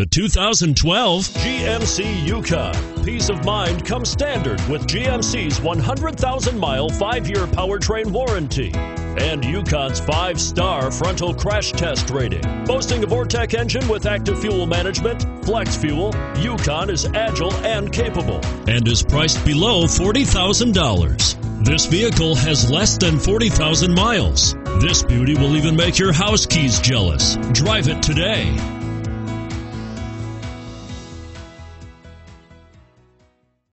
The 2012 GMC Yukon. Peace of mind comes standard with GMC's 100,000 mile, five year powertrain warranty. And Yukon's five star frontal crash test rating. Boasting a Vortec engine with active fuel management, flex fuel, Yukon is agile and capable. And is priced below $40,000. This vehicle has less than 40,000 miles. This beauty will even make your house keys jealous. Drive it today.